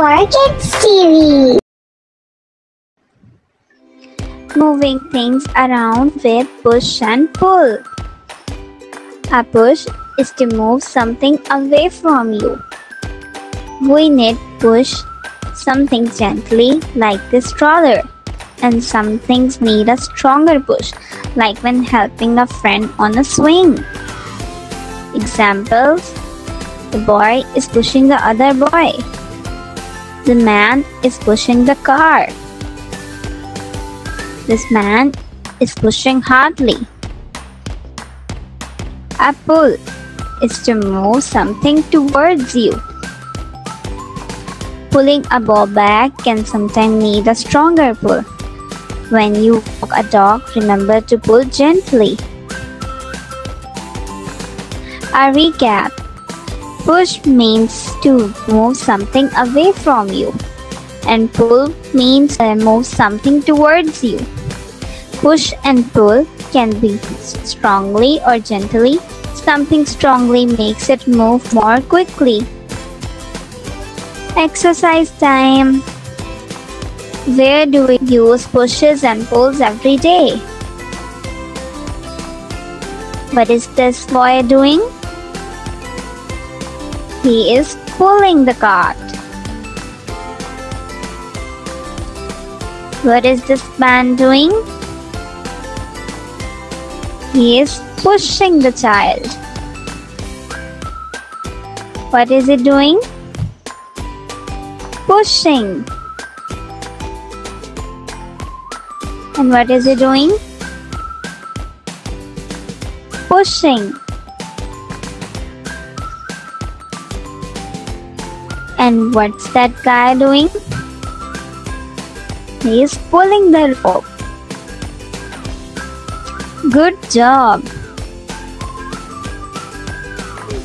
for Kids TV. Moving things around with push and pull. A push is to move something away from you. We need push something gently like this stroller. And some things need a stronger push like when helping a friend on a swing. Examples The boy is pushing the other boy. The man is pushing the car. This man is pushing hardly. A pull is to move something towards you. Pulling a ball back can sometimes need a stronger pull. When you walk a dog, remember to pull gently. A recap Push means to move something away from you, and pull means to move something towards you. Push and pull can be strongly or gently. Something strongly makes it move more quickly. Exercise time. Where do we use pushes and pulls every day? What is this boy doing? He is pulling the cart. What is this man doing? He is pushing the child. What is he doing? Pushing. And what is he doing? Pushing. And what's that guy doing? He is pulling the rope. Good job.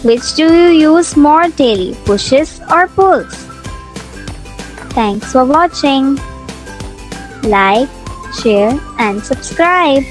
Which do you use more daily, pushes or pulls? Thanks for watching. Like, share and subscribe.